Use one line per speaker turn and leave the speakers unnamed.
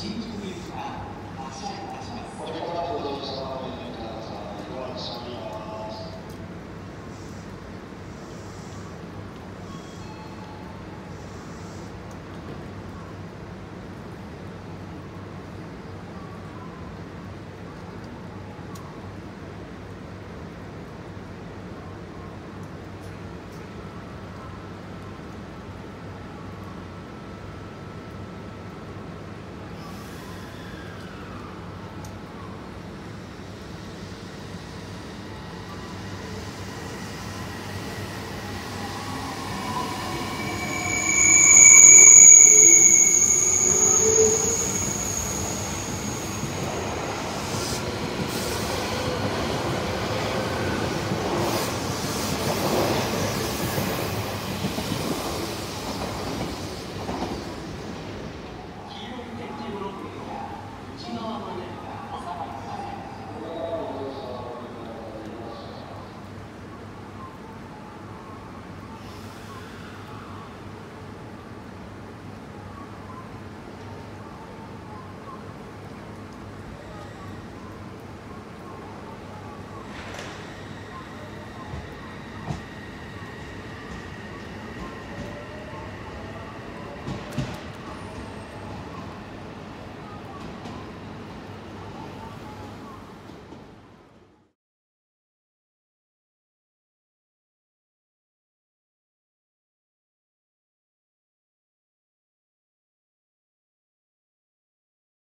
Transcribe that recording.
Cities